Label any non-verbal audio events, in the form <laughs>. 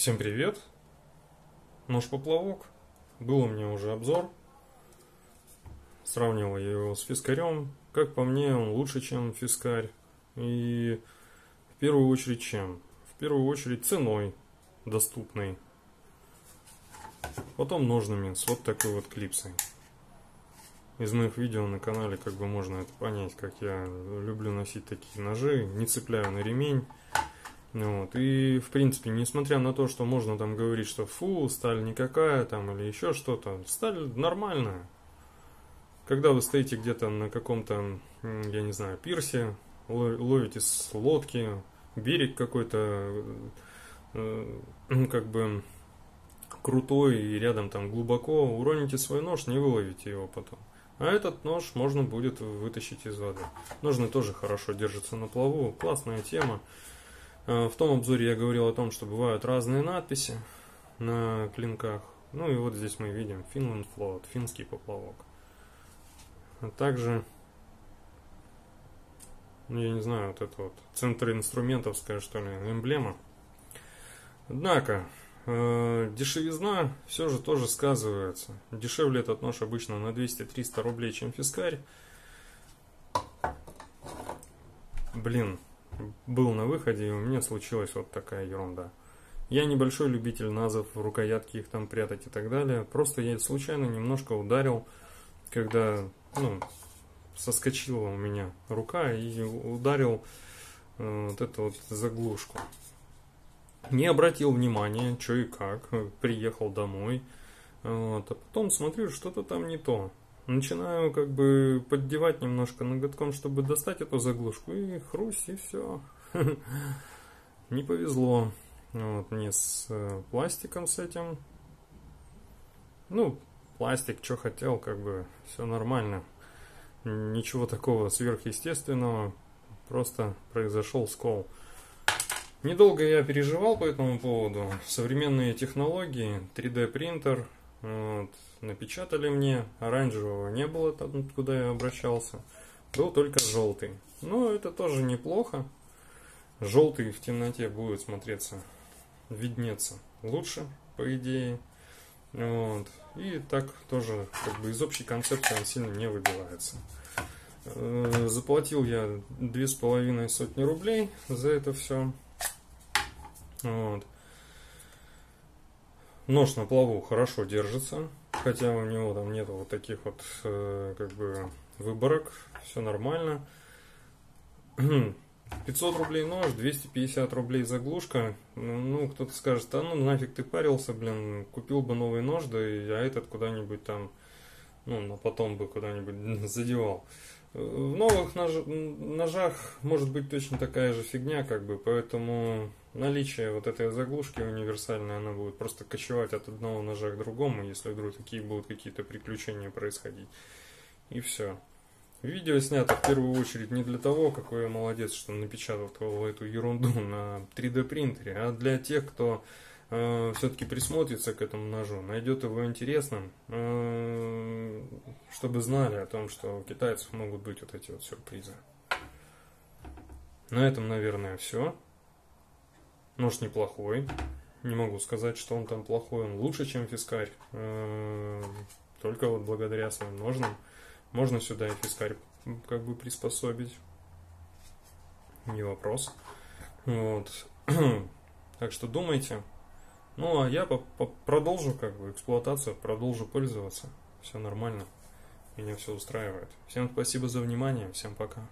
Всем привет! Нож-поплавок. Был у меня уже обзор. Сравнивал я его с фискарем. Как по мне, он лучше, чем фискарь. И в первую очередь чем? В первую очередь ценой доступной. Потом ножными с вот такой вот клипсой. Из моих видео на канале как бы можно это понять, как я люблю носить такие ножи. Не цепляю на ремень. Вот. И, в принципе, несмотря на то, что можно там говорить, что фу, сталь никакая там или еще что-то, сталь нормальная. Когда вы стоите где-то на каком-то, я не знаю, пирсе, ловите с лодки, берег какой-то, э, как бы крутой и рядом там глубоко, уроните свой нож, не выловите его потом. А этот нож можно будет вытащить из воды. Ножны тоже хорошо держатся на плаву, классная тема. Э, в том обзоре я говорил о том, что бывают разные надписи на клинках. Ну и вот здесь мы видим Finland Float, финский поплавок. А также, ну я не знаю, вот это вот центр инструментовская, что ли, эмблема. Однако, э, дешевизна все же тоже сказывается. Дешевле этот нож обычно на 200-300 рублей, чем фискарь. Блин, был на выходе, и у меня случилась вот такая ерунда. Я небольшой любитель назов, рукоятки их там прятать и так далее. Просто я случайно немножко ударил, когда ну, соскочила у меня рука и ударил э, вот эту вот заглушку. Не обратил внимания, что и как. Приехал домой. Вот, а потом смотрю, что-то там не то. Начинаю как бы поддевать немножко ноготком, чтобы достать эту заглушку, и хрусть, и все. <laughs> Не повезло вот, мне с э, пластиком с этим. Ну, пластик, что хотел, как бы, все нормально. Ничего такого сверхъестественного, просто произошел скол. Недолго я переживал по этому поводу. Современные технологии, 3D принтер, вот, напечатали мне. Оранжевого не было там, куда я обращался. Был только желтый. Но это тоже неплохо. Желтый в темноте будет смотреться, виднеться лучше, по идее. Вот. И так тоже как бы из общей концепции он сильно не выбивается. Э, заплатил я две с половиной сотни рублей за это все. Вот. Нож на плаву хорошо держится, хотя у него там нету вот таких вот э, как бы выборок, все нормально. <clears throat> 500 рублей нож, 250 рублей заглушка. Ну, кто-то скажет, а ну нафиг ты парился, блин, купил бы новый нож, да и а этот куда-нибудь там, ну, на потом бы куда-нибудь <laughs> задевал. В новых нож, ножах может быть точно такая же фигня, как бы, поэтому наличие вот этой заглушки универсальной, она будет просто кочевать от одного ножа к другому, если вдруг такие будут какие-то приключения происходить. И все. Видео снято в первую очередь не для того, какой я молодец, что напечатал эту ерунду <laughs> на 3D принтере, а для тех, кто э, все-таки присмотрится к этому ножу, найдет его интересным, э, чтобы знали о том, что у китайцев могут быть вот эти вот сюрпризы. На этом, наверное, все. Нож неплохой. Не могу сказать, что он там плохой. Он лучше, чем фискарь. Э, только вот благодаря своим ножным. Можно сюда и фискарь как бы приспособить. Не вопрос. Вот. <clears throat> так что думайте. Ну, а я продолжу как бы эксплуатацию, продолжу пользоваться. Все нормально. Меня все устраивает. Всем спасибо за внимание. Всем пока.